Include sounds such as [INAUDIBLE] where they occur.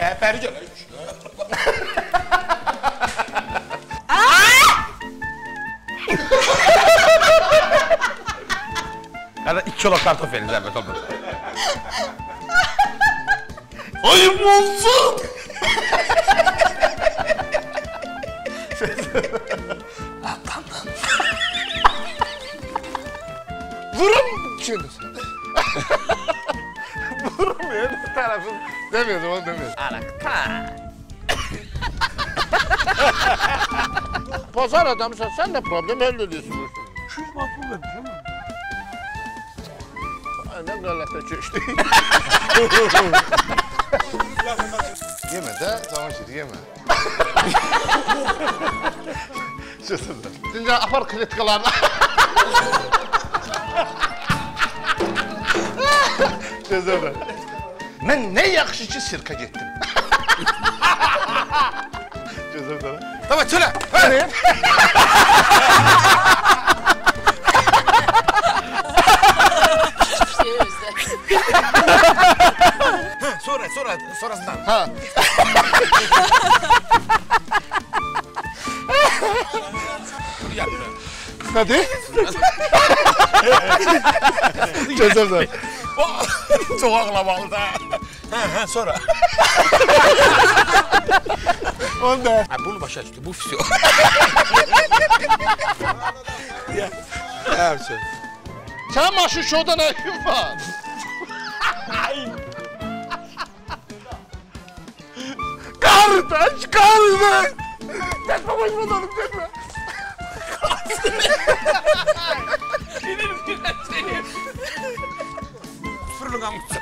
Beri gel. Hadi iki kilo kartof verin zahmet olmaz. Ayıp olsun. Vurun şimdi sen. Vurun bir tarafın. Demiyordum onu demiyordum. Pazar adamsan sen de problem hallediyorsun. Şu bakım vermiş ama. Ne galata çöştü. yeme de tamam şimdi yeme. Şurada. Şimdi apar kritikalarına. Şurada. Ben ne yakışıcı sirka gittim. [LAUGHS] Şurada. Tamam söyle. Hadi. [LAUGHS] Sonra sonra sonrasından. Ha. [LAUGHS] Hadi. Çözüm Çok ağlamalı da. Ha ha sonra. [LAUGHS] Onda. Ha, bunu başa düştü. Bu füsyon. Evet. Sen maşı şurada ne işin var? kardeş, kardeş. Tekme başıma dalıp tekme. 감사합니다.